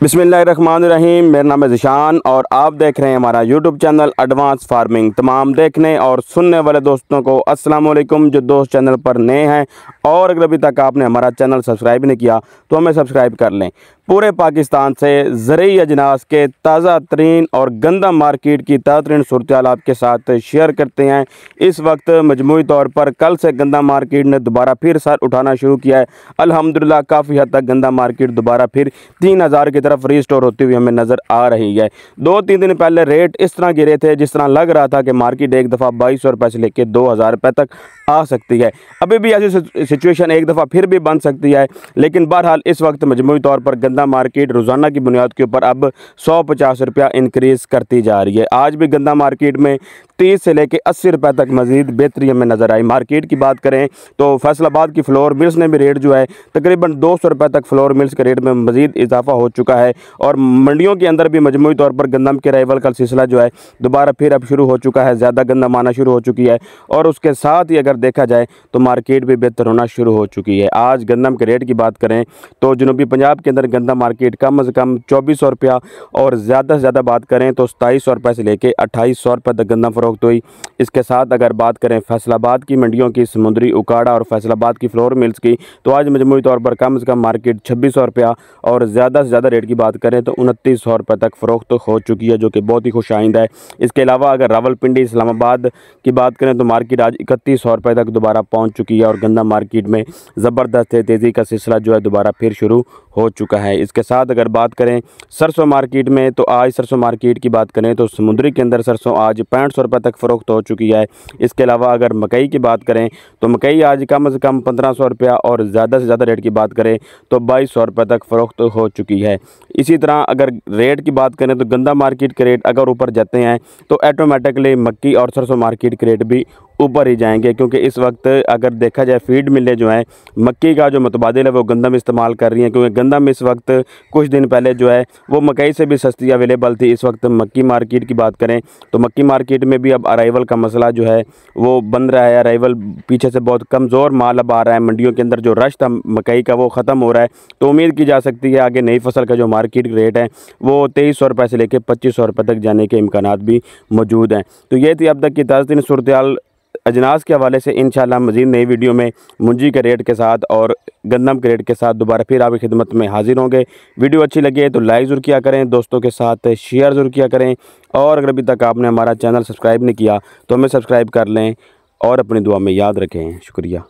रहीम मेरा नाम है जिशान और आप देख रहे हैं हमारा यूट्यूब चैनल एडवांस फ़ार्मिंग तमाम देखने और सुनने वाले दोस्तों को अस्सलाम वालेकुम जो दोस्त चैनल पर नए हैं और अगर अभी तक आपने हमारा चैनल सब्सक्राइब नहीं किया तो हमें सब्सक्राइब कर लें। पूरे पाकिस्तान से ज़रिए अजनास के ताज़ा तरीन और गंदा मार्केट की ताज़ा तरीन सूरत आपके साथ शेयर करते हैं। इस वक्त मजमू तौर पर कल से गंदा मार्केट ने दोबारा फिर सर उठाना शुरू किया है। अल्हम्दुलिल्लाह, काफ़ी हद तक गंदा मार्केट दोबारा फिर तीन हज़ार की तरफ़ रीस्टोर होती हुई हमें नज़र आ रही है। दो तीन दिन पहले रेट इस तरह गिरे थे, जिस तरह लग रहा था कि मार्केट एक दफ़ा बाईस सौ रुपये से लेकर दो हज़ार रुपये तक आ सकती है। अभी भी ऐसी सिचुएशन एक दफ़ा फिर भी बन सकती है, लेकिन बहरहाल इस वक्त मजमू तौर पर गंदा मार्केट रोज़ाना की बुनियाद के ऊपर अब सौ पचास रुपया इंक्रीज़ करती जा रही है। आज भी गंदा मार्केट में तीस से लेकर अस्सी रुपये तक मजीद बेहतरी हमें नज़र आई। मार्केट की बात करें तो फैसलाबाद की फ्लोर मिल्स ने भी रेट जो है तकरीबन दो सौ रुपये तक फ्लोर मिल्स के रेट में मजीद इजाफा हो चुका है और मंडियों के अंदर भी मजमू तौर पर गंदम के राइवल का सिलसिला जो है दोबारा फिर अब शुरू हो चुका है, ज़्यादा गंदम आना शुरू हो चुकी है और उसके साथ ही अगर देखा जाए तो मार्केट भी बेहतर होना शुरू हो चुकी है। आज गंदम के रेट की बात करें तो जनूबी पंजाब के अंदर गंदम मार्केट कम अज़ कम चौबीस सौ रुपया और ज़्यादा से ज़्यादा बात करें तो सताईस सौ रुपये से लेकर अट्ठाईस सौ रुपये तक गंदम फ़रोख्त हुई। इसके साथ अगर बात करें फैसलाबाद की, मंडियों की, समुद्री उकाड़ा और फैसलाबाद की फ्लोर मिल्स की तो आज मजमू तौर पर कम अज़ कम मार्केट छब्बीस सौ रुपया और ज़्यादा से ज़्यादा रेट की बात करें तो उनतीस सौ रुपये तक फ़रोख्त हो चुकी है, जो कि बहुत ही खुश आइंदा है। इसके अलावा अगर रावलपिंडी, इस्लामाबाद की बात करें तो मार्केट आज इकतीस सौ रुपये तक दोबारा पहुँच चुकी है और गंदा मार्केट में ज़बरदस्त तेज़ी का सिलसिला जो है दोबारा फिर शुरू हो चुका है। इसके साथ अगर बात करें सरसों मार्केट में तो आज सरसों मार्केट की बात करें तो समुद्री के अंदर सरसों आज पैंठ सौ रुपये तक फ़रोख्त हो चुकी है। इसके अलावा अगर मकई की बात करें तो मकई आज कम अज़ कम पंद्रह सौ रुपया और ज़्यादा से ज़्यादा रेट की बात करें तो बाईस सौ रुपये तक फ़रोख्त हो चुकी है। इसी तरह अगर रेट की बात करें तो गंदा मार्केट के रेट अगर ऊपर जाते हैं तो ऐटोमेटिकली मक्की और सरसों मार्केट के रेट भी ऊपर ही जाएँगे, क्योंकि इस वक्त अगर देखा जाए फ़ीड मिलें जो हैं, मक्की का जो मुतबादल है, वो गंदम इस्तेमाल कर रही हैं, क्योंकि गंदम इस वक्त कुछ दिन पहले जो है, वो मकई से भी सस्ती अवेलेबल थी। इस वक्त मक्की मार्केट की बात करें तो मक्की मार्केट में भी अब अराइवल का मसला जो है, वो बन रहा है। अराइवल पीछे से बहुत कमज़ोर माल अब आ रहा है। मंडियों के अंदर जो रश था मकई का, वो ख़त्म हो रहा है। तो उम्मीद की जा सकती है, आगे नई फ़सल का जो मार्केट रेट है, वो तेईस सौ रुपये से लेकर पच्चीस सौ रुपये तक जाने के इम्कान भी मौजूद हैं। तो ये थी अब तक की ताज़ा सूरत अजनास के हवाले से इन मज़ीद नई वीडियो में मुंजी के रेट के साथ और गंदम के रेट के साथ दोबारा फिर आपकी खिदमत में हाजिर होंगे। वीडियो अच्छी लगी है तो लाइक ज़रूर किया करें, दोस्तों के साथ शेयर ज़रूर किया करें और अगर अभी तक आपने हमारा चैनल सब्सक्राइब नहीं किया तो हमें सब्सक्राइब कर लें और अपनी दुआ में याद रखें। शुक्रिया।